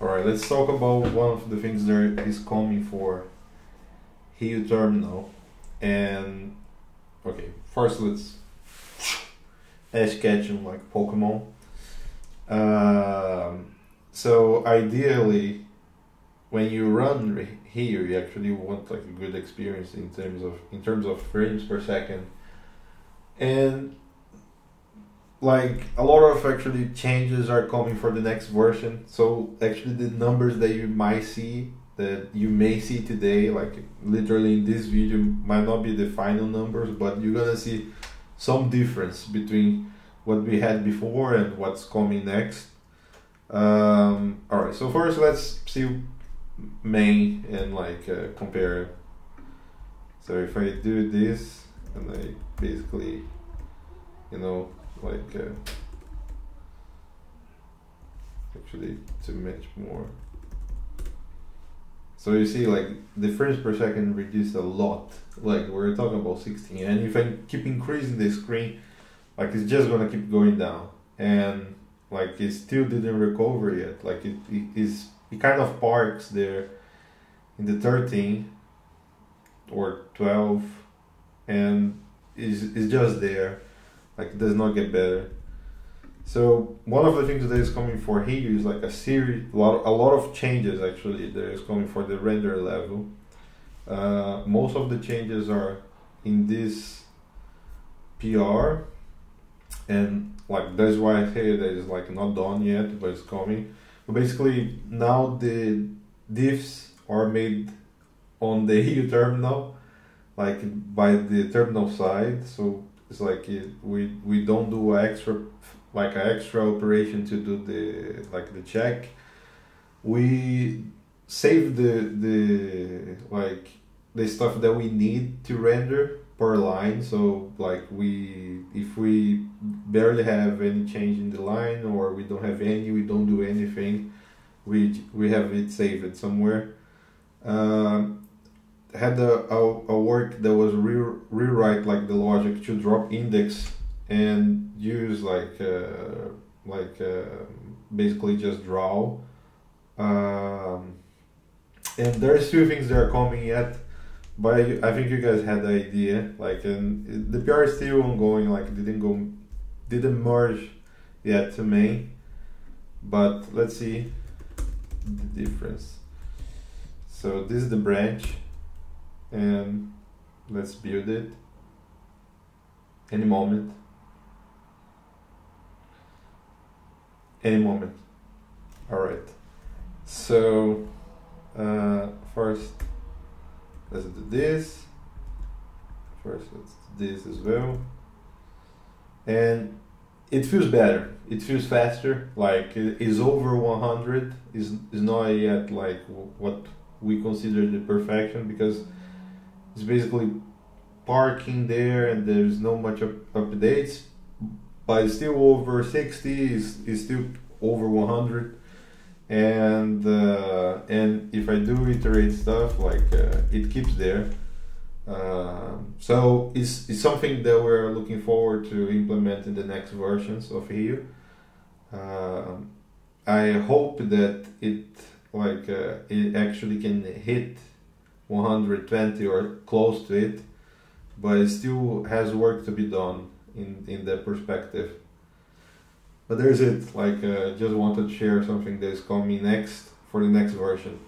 All right, let's talk about one of the things that is coming for Rio Terminal. And okay, first let's Ash Ketchum like Pokemon. Um, so ideally, when you run here, you actually want like a good experience in terms of in terms of frames per second, and like a lot of actually changes are coming for the next version. So actually, the numbers that you might see that you may see today, like literally in this video, might not be the final numbers, but you're gonna see some difference between what we had before and what's coming next. Um, all right, so first let's see main and like uh, compare. So if I do this and I basically, you know, like uh, actually to match more. So you see like the frames per second reduced a lot. Like we're talking about 16 and if I keep increasing the screen, like it's just gonna keep going down and like it still didn't recover yet. Like it, it is it kind of parks there in the 13 or 12 and is is just there like it does not get better. So one of the things that is coming for here is like a series a lot a lot of changes actually that is coming for the render level. Uh, most of the changes are in this PR and like that's why I say that is like not done yet but it's coming. But basically now the diffs are made on the Rio terminal like by the terminal side so it's like it, we we don't do extra like an extra operation to do the like the check. We save the the like the stuff that we need to render per line. So like we if we barely have any change in the line or we don't have any we don't do anything we we have it saved somewhere. Um, had a, a, a work that was re- rewrite like the logic to drop index and use like uh, like uh, basically just draw. Um, and there's two things that are coming yet but I, I think you guys had the idea like and the PR is still ongoing like didn't go didn't merge yet to main but let's see the difference. So this is the branch and let's build it. Any moment. Any moment. All right so uh, first let's do this. First let's do this as well. And it feels better. It feels faster. Like it is over 100 is is not yet like what we consider the perfection because it's basically parking there and there's no much up, updates but still over 60 is is still over 100 and uh, and if I do iterate stuff like uh, it keeps there. Uh, so it's, it's something that we're looking forward to implement in the next versions of Rio um, I hope that it like uh, it actually can hit 120 or close to it, but it still has work to be done in in that perspective. But there's it. Like, uh, just wanted to share something that is coming next for the next version.